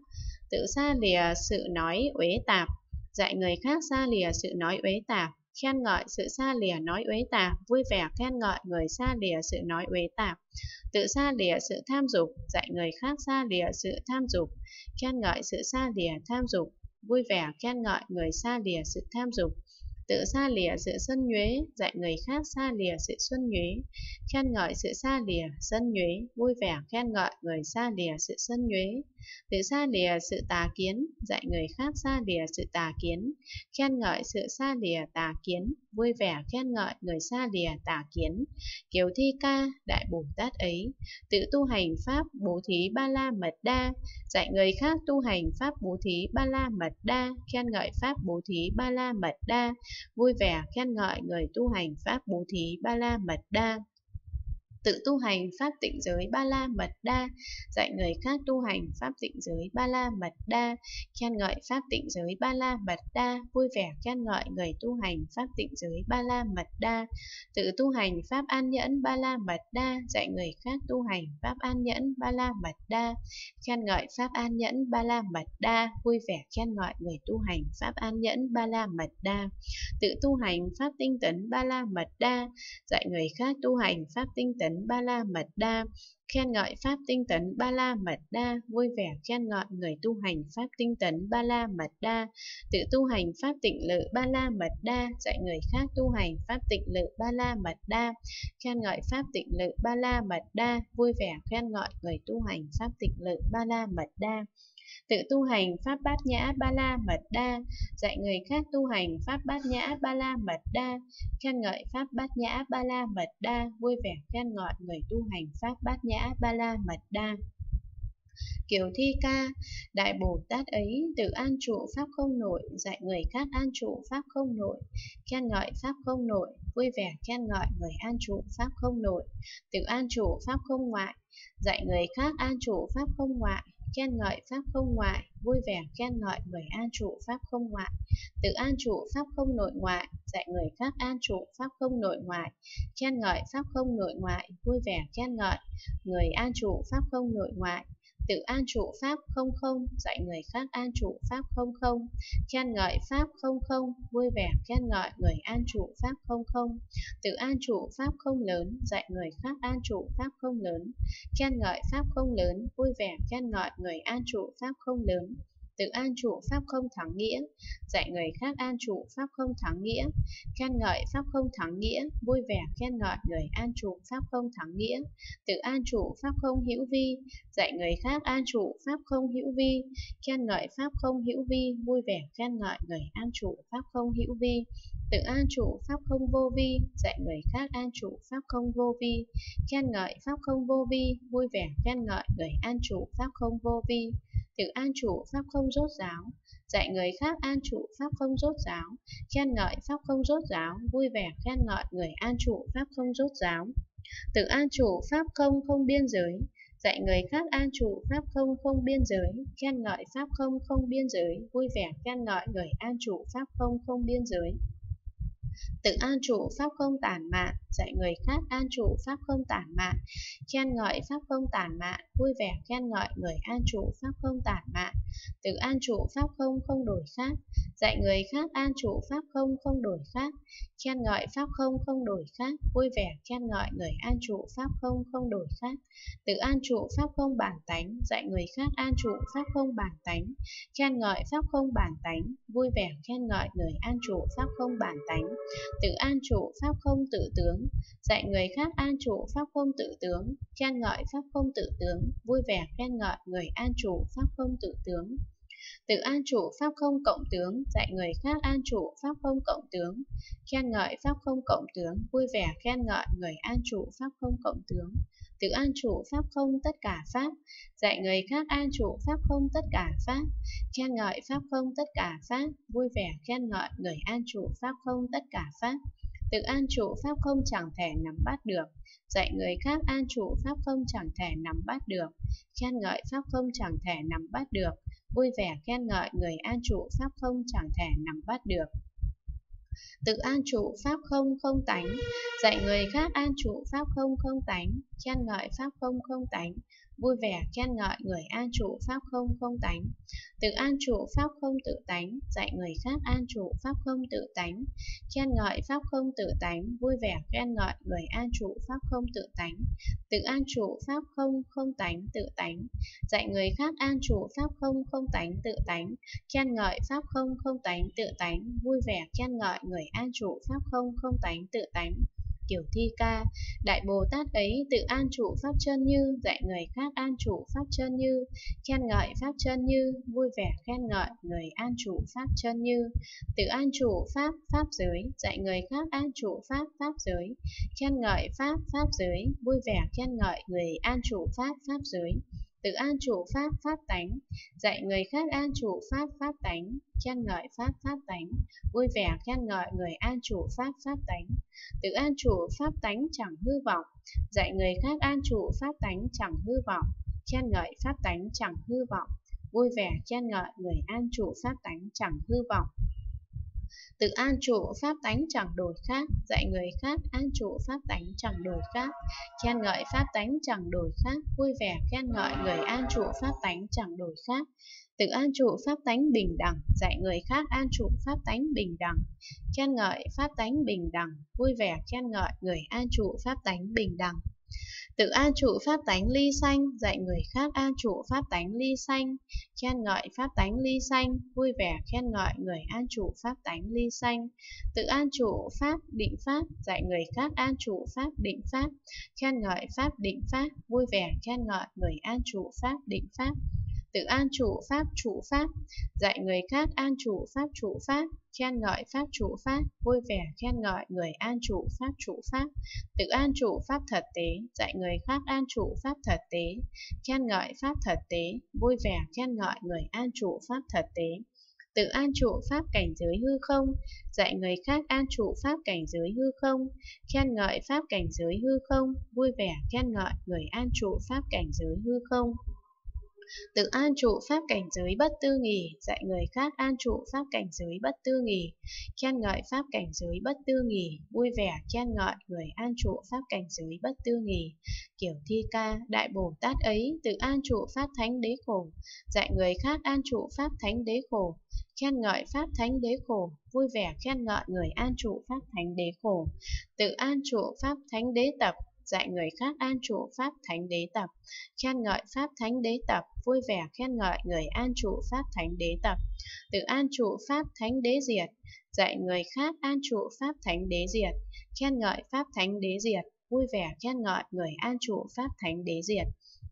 S1: tự xa lìa sự nói uế tạp, dạy người khác xa lìa sự nói uế tạp, khen ngợi sự xa lìa nói uế tạp, vui vẻ khen ngợi người xa lìa sự nói uế tạp, tự xa lìa sự tham dục, dạy người khác xa lìa sự tham dục, khen ngợi sự xa lìa tham dục, vui vẻ khen ngợi người xa lìa sự tham dục, tự xa lìa sự xuân nhuế, dạy người khác xa lìa sự xuân nhuế, khen ngợi sự xa lìa xuân nhuế, vui vẻ khen ngợi người xa lìa sự xuân nhuế, tự xa lìa sự tà kiến, dạy người khác xa lìa sự tà kiến, khen ngợi sự xa lìa tà kiến, vui vẻ khen ngợi người xa lìa tà kiến. Kiều thi ca, Đại Bồ Tát ấy, tự tu hành Pháp bố thí ba la mật đa, dạy người khác tu hành Pháp bố thí ba la mật đa, khen ngợi Pháp bố thí ba la mật đa, vui vẻ khen ngợi người tu hành Pháp bố thí ba la mật đa tự tu hành pháp tịnh giới ba la mật đa, dạy người khác tu hành pháp tịnh giới ba la mật đa, khen ngợi pháp tịnh giới ba la mật đa, vui vẻ khen ngợi người tu hành pháp tịnh giới ba la mật đa. Tự tu hành pháp an nhẫn ba la mật đa, dạy người khác tu hành pháp an nhẫn ba la mật đa, khen ngợi pháp an nhẫn ba la mật đa, vui vẻ khen ngợi người tu hành pháp an nhẫn ba la mật đa. Tự tu hành pháp tinh tấn ba la mật đa, dạy người khác tu hành pháp tinh tấn tấn ba la mật đa, khen ngợi pháp tinh tấn ba la mật đa, vui vẻ khen ngợi người tu hành pháp tinh tấn ba la mật đa, tự tu hành pháp tịnh lự ba la mật đa, dạy người khác tu hành pháp tịnh lự ba la mật đa, khen ngợi pháp tịnh lự ba la mật đa, vui vẻ khen ngợi người tu hành pháp tịnh lự ba la mật đa tự tu hành pháp bát nhã ba la mật đa, dạy người khác tu hành pháp bát nhã ba la mật đa, khen ngợi pháp bát nhã ba la mật đa, vui vẻ khen ngợi người tu hành pháp bát nhã ba la mật đa. Kiều Thi Ca, Đại Bồ Tát ấy tự an trụ Pháp không nội, dạy người khác an trụ Pháp không nội, khen ngợi Pháp không nội, vui vẻ khen ngợi người an trụ Pháp không nội, tự an trụ Pháp không ngoại, dạy người khác an trụ Pháp không ngoại, khen ngợi pháp không ngoại, vui vẻ khen ngợi người an trụ pháp không ngoại, tự an trụ pháp không nội ngoại, dạy người khác an trụ pháp không nội ngoại, khen ngợi pháp không nội ngoại, vui vẻ khen ngợi. Người an trụ pháp không nội ngoại, tự an trụ pháp không không, dạy người khác an trụ pháp không không, khen ngợi pháp không không, vui vẻ khen ngợi người an trụ pháp không không, tự an trụ pháp không lớn, dạy người khác an trụ pháp không lớn, khen ngợi pháp không lớn, vui vẻ khen ngợi người an trụ pháp không lớn, tự an trụ pháp không thắng nghĩa, dạy người khác an trụ pháp không thắng nghĩa, khen ngợi pháp không thắng nghĩa, vui vẻ khen ngợi người an trụ pháp không thắng nghĩa, tự an trụ pháp không hữu vi, dạy người khác an trụ pháp không hữu vi, khen ngợi pháp không hữu vi, vui vẻ khen ngợi người an trụ pháp không hữu vi, tự an trụ pháp không vô vi, dạy người khác an trụ pháp không vô vi, khen ngợi pháp không vô vi, vui vẻ khen ngợi người an trụ pháp không vô vi tự an trụ pháp không rốt ráo dạy người khác an trụ pháp không rốt ráo khen ngợi pháp không rốt ráo vui vẻ khen ngợi người an trụ pháp không rốt ráo Tự an trụ pháp không không biên giới, dạy người khác an trụ pháp không không biên giới, khen ngợi pháp không không biên giới, vui vẻ khen ngợi người an trụ pháp không không biên giới. Tự an trụ pháp không tản mạn, dạy người khác an trụ pháp không tản mạn, khen ngợi pháp không tản mạn, vui vẻ khen ngợi người an trụ pháp không tản mạn, tự an trụ pháp không không đổi khác, dạy người khác an trụ pháp không không đổi khác, khen ngợi pháp không không đổi khác, vui vẻ khen ngợi người an trụ pháp không không đổi khác, tự an trụ pháp không bản tánh, dạy người khác an trụ pháp không bản tánh, khen ngợi pháp không bản tánh, vui vẻ khen ngợi người an trụ pháp không bản tánh, tự an trụ pháp không tự tướng, dạy người khác an trụ pháp không tự tướng, khen ngợi pháp không tự tướng, vui vẻ khen ngợi người an trụ pháp không tự tướng. Tự an trụ pháp không cộng tướng, dạy người khác an trụ pháp không cộng tướng, khen ngợi pháp không cộng tướng, vui vẻ khen ngợi người an trụ pháp không cộng tướng. Tự an trụ pháp không tất cả pháp, dạy người khác an trụ pháp không tất cả pháp, khen ngợi pháp không tất cả pháp, vui vẻ khen ngợi người an trụ pháp không tất cả pháp. Tự an trụ pháp không chẳng thể nắm bắt được, dạy người khác an trụ pháp không chẳng thể nắm bắt được, khen ngợi pháp không chẳng thể nắm bắt được, vui vẻ khen ngợi người an trụ pháp không chẳng thể nắm bắt được. Tự an trụ pháp không không tánh, dạy người khác an trụ pháp không không tánh, khen ngợi pháp không không tánh, vui vẻ khen ngợi người an trụ pháp không không tánh. Tự an trụ pháp không tự tánh, dạy người khác an trụ pháp không tự tánh, khen ngợi pháp không tự tánh, vui vẻ khen ngợi người an trụ pháp không tự tánh. Tự an trụ pháp không không tánh tự tánh, dạy người khác an trụ pháp không không tánh tự tánh, khen ngợi pháp không không tánh tự tánh, vui vẻ khen ngợi người an trụ pháp không không tánh tự tánh kiểu thi ca. Đại Bồ Tát ấy tự an trụ Pháp chân như, dạy người khác an trụ Pháp chân như, khen ngợi Pháp chân như, vui vẻ khen ngợi người an trụ Pháp chân như. Tự an trụ Pháp, Pháp giới, dạy người khác an trụ Pháp, Pháp giới, khen ngợi Pháp, Pháp giới, vui vẻ khen ngợi người an trụ Pháp, Pháp giới tự an trụ pháp pháp tánh, dạy người khác an trụ pháp pháp tánh, khen ngợi pháp pháp tánh, vui vẻ khen ngợi người an trụ pháp pháp tánh, tự an trụ pháp tánh chẳng hư vọng, dạy người khác an trụ pháp tánh chẳng hư vọng, khen ngợi pháp tánh chẳng hư vọng, vui vẻ khen ngợi người an trụ pháp tánh chẳng hư vọng. Tự an trụ pháp tánh chẳng đổi khác, dạy người khác an trụ pháp tánh chẳng đổi khác, khen ngợi pháp tánh chẳng đổi khác, vui vẻ khen ngợi người an trụ pháp tánh chẳng đổi khác. Tự an trụ pháp tánh bình đẳng, dạy người khác an trụ pháp tánh bình đẳng, khen ngợi pháp tánh bình đẳng, vui vẻ khen ngợi người an trụ pháp tánh bình đẳng. Tự an trụ pháp tánh ly sanh, dạy người khác an trụ pháp tánh ly sanh, khen ngợi pháp tánh ly sanh, vui vẻ khen ngợi người an trụ pháp tánh ly sanh. Tự an trụ pháp định pháp, dạy người khác an trụ pháp định pháp, khen ngợi pháp định pháp, vui vẻ khen ngợi người an trụ pháp định pháp tự an trụ pháp trụ pháp, dạy người khác an trụ pháp trụ pháp, khen ngợi pháp trụ pháp, vui vẻ khen ngợi người an trụ pháp trụ pháp, tự an trụ pháp thật tế, dạy người khác an trụ pháp thật tế, khen ngợi pháp thật tế, vui vẻ khen ngợi người an trụ pháp thật tế. Tự an trụ pháp cảnh giới hư không, dạy người khác an trụ pháp cảnh giới hư không, khen ngợi pháp cảnh giới hư không, vui vẻ khen ngợi người an trụ pháp cảnh giới hư không. Tự an trụ pháp cảnh giới bất tư nghỉ, dạy người khác an trụ pháp cảnh giới bất tư nghỉ, khen ngợi pháp cảnh giới bất tư nghỉ, vui vẻ khen ngợi người an trụ pháp cảnh giới bất tư nghỉ. Kiểu thi ca, Đại Bồ Tát ấy tự an trụ pháp thánh đế khổ, dạy người khác an trụ pháp thánh đế khổ, khen ngợi pháp thánh đế khổ, vui vẻ khen ngợi người an trụ pháp thánh đế khổ, tự an trụ pháp thánh đế tập, dạy người khác an trụ pháp thánh đế tập, khen ngợi pháp thánh đế tập, vui vẻ khen ngợi người an trụ pháp thánh đế tập, tự an trụ pháp thánh đế diệt, dạy người khác an trụ pháp thánh đế diệt, khen ngợi pháp thánh đế diệt, vui vẻ khen ngợi người an trụ pháp thánh đế diệt,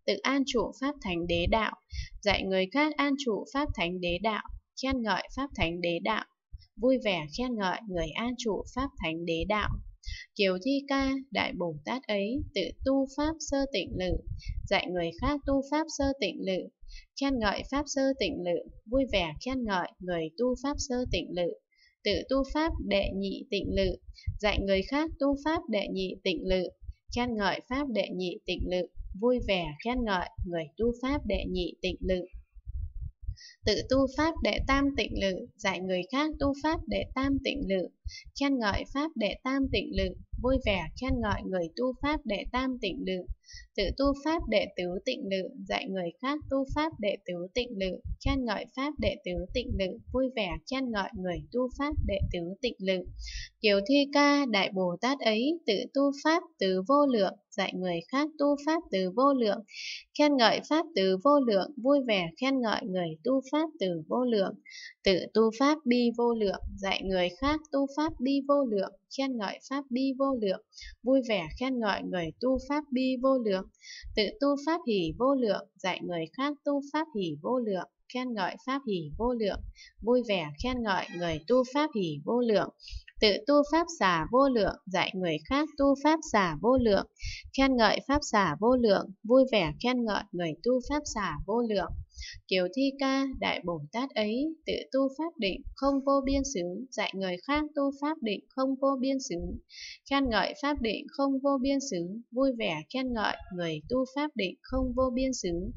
S1: tự an trụ pháp thánh đế đạo, dạy người khác an trụ pháp thánh đế đạo, khen ngợi pháp thánh đế đạo, vui vẻ khen ngợi người an trụ pháp thánh đế đạo. Kiều Thi Ca, Đại Bồ Tát ấy, tự tu Pháp sơ tịnh lự, dạy người khác tu Pháp sơ tịnh lự, khen ngợi Pháp sơ tịnh lự, vui vẻ khen ngợi người tu Pháp sơ tịnh lự, tự tu Pháp đệ nhị tịnh lự, dạy người khác tu Pháp đệ nhị tịnh lự, khen ngợi Pháp đệ nhị tịnh lự, vui vẻ khen ngợi người tu Pháp đệ nhị tịnh lự tự tu pháp để tam tịnh lự, dạy người khác tu pháp để tam tịnh lự, khen ngợi pháp để tam tịnh lự, vui vẻ khen ngợi người tu pháp đệ tam tịnh lự, tự tu pháp đệ tứ tịnh lự, dạy người khác tu pháp đệ tứ tịnh lự, khen ngợi pháp đệ tứ tịnh lự, vui vẻ khen ngợi người tu pháp đệ tứ tịnh lự. Kiều Thi Ca, Đại Bồ Tát ấy, tự tu pháp từ vô lượng, dạy người khác tu pháp từ vô lượng, khen ngợi pháp từ vô lượng, vui vẻ khen ngợi người tu pháp từ vô lượng, tự tu pháp bi vô lượng, dạy người khác tu pháp bi vô lượng, khen ngợi pháp bi vô vô lượng, vui vẻ khen ngợi người tu pháp bi vô lượng, tự tu pháp hỷ vô lượng, dạy người khác tu pháp hỷ vô lượng, khen ngợi pháp hỷ vô lượng, vui vẻ khen ngợi người tu pháp hỷ vô lượng, tự tu pháp xả vô lượng, dạy người khác tu pháp xả vô lượng, khen ngợi pháp xả vô lượng, vui vẻ khen ngợi người tu pháp xả vô lượng. Kiều Thi Ca, Đại Bồ Tát ấy, tự tu pháp định, không vô biên xứ, dạy người khác tu pháp định, không vô biên xứ, khen ngợi pháp định, không vô biên xứ, vui vẻ khen ngợi người tu pháp định, không vô biên xứ,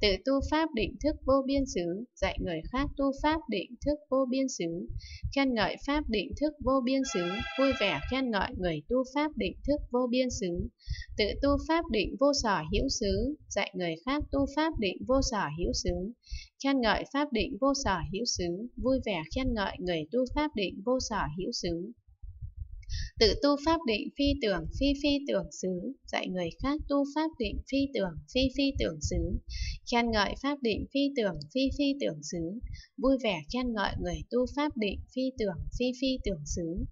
S1: Tự tu pháp định thức vô biên xứ, dạy người khác tu pháp định thức vô biên xứ. Khen ngợi pháp định thức vô biên xứ, vui vẻ khen ngợi người tu pháp định thức vô biên xứ. Tự tu pháp định vô sở hữu xứ, dạy người khác tu pháp định vô sở hữu xứ. Khen ngợi pháp định vô sở hữu xứ, vui vẻ khen ngợi người tu pháp định vô sở hữu xứ. Tự tu pháp định phi tưởng phi phi tưởng xứ, dạy người khác tu pháp định phi tưởng phi phi tưởng xứ, khen ngợi pháp định phi tưởng phi phi tưởng xứ, vui vẻ khen ngợi người tu pháp định phi tưởng phi phi tưởng xứ.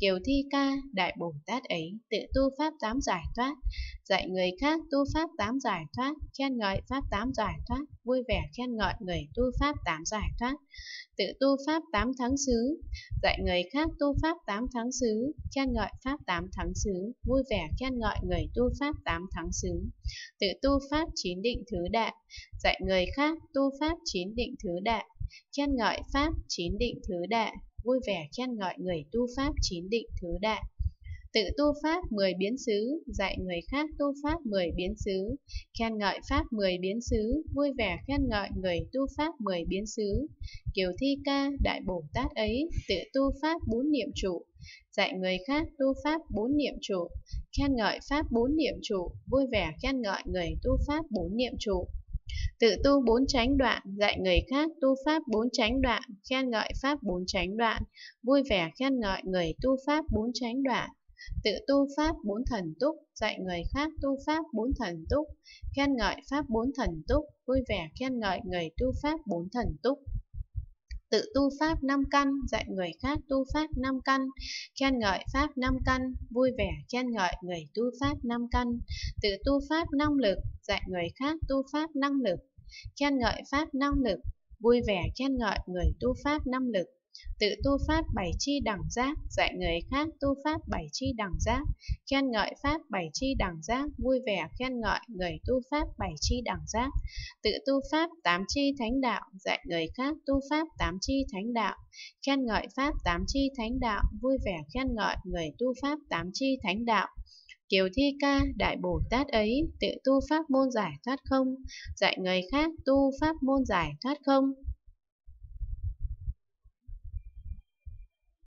S1: Kiều Thi Ca, Đại Bồ Tát ấy, tự tu pháp tám giải thoát, dạy người khác tu pháp tám giải thoát, khen ngợi pháp tám giải thoát, vui vẻ khen ngợi người tu pháp tám giải thoát, tự tu pháp tám tháng xứ, dạy người khác tu pháp tám tháng xứ, khen ngợi pháp tám tháng xứ, vui vẻ khen ngợi người tu pháp tám tháng xứ, tự tu pháp chín định thứ đại, dạy người khác tu pháp chín định thứ đại, khen ngợi pháp chín định thứ đại, vui vẻ khen ngợi người tu pháp chín định thứ đại. Tự tu pháp 10 biến xứ, dạy người khác tu pháp 10 biến xứ, khen ngợi pháp 10 biến xứ, vui vẻ khen ngợi người tu pháp 10 biến xứ. Kiều Thi Ca, Đại Bồ Tát ấy, tự tu pháp bốn niệm trụ, dạy người khác tu pháp bốn niệm trụ, khen ngợi pháp bốn niệm trụ, vui vẻ khen ngợi người tu pháp bốn niệm trụ. Tự tu bốn chánh đoạn, dạy người khác tu pháp bốn chánh đoạn, khen ngợi pháp bốn chánh đoạn, vui vẻ khen ngợi người tu pháp bốn chánh đoạn. Tự tu pháp bốn thần túc, dạy người khác tu pháp bốn thần túc, khen ngợi pháp bốn thần túc, vui vẻ khen ngợi người tu pháp bốn thần túc. Tự tu pháp năm căn, dạy người khác tu pháp năm căn, khen ngợi pháp năm căn, vui vẻ khen ngợi người tu pháp năm căn. Tự tu pháp năng lực, dạy người khác tu pháp năng lực, khen ngợi pháp năng lực, vui vẻ khen ngợi người tu pháp năng lực. Tự tu pháp bảy chi đẳng giác, dạy người khác tu pháp bảy chi đẳng giác, khen ngợi pháp bảy chi đẳng giác, vui vẻ khen ngợi người tu pháp bảy chi đẳng giác. Tự tu pháp tám chi thánh đạo, dạy người khác tu pháp tám chi thánh đạo, khen ngợi pháp tám chi thánh đạo, vui vẻ khen ngợi người tu pháp tám chi thánh đạo. Kiều Thi Ca, Đại Bồ Tát ấy, tự tu pháp môn giải thoát không, dạy người khác tu pháp môn giải thoát không.